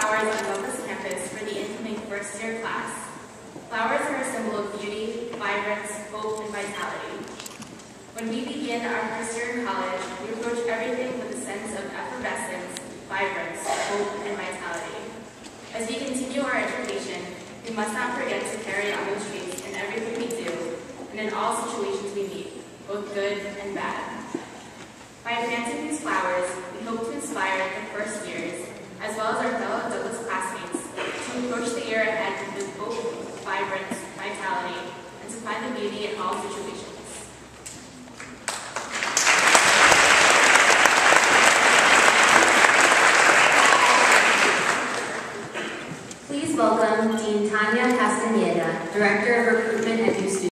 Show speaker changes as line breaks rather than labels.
flowers on campus for the incoming first year class. Flowers are a symbol of beauty, vibrance, hope, and vitality. When we begin our first year in college, we approach everything with a sense of effervescence, vibrance, hope, and vitality. As we continue our education, we must not forget to carry on the traits in everything we do and in all situations we meet, both good and bad. By planting these flowers, we hope to inspire the first years, as well as our in all situations.
Please welcome Dean Tanya Castaneda, Director of Recruitment and New Students.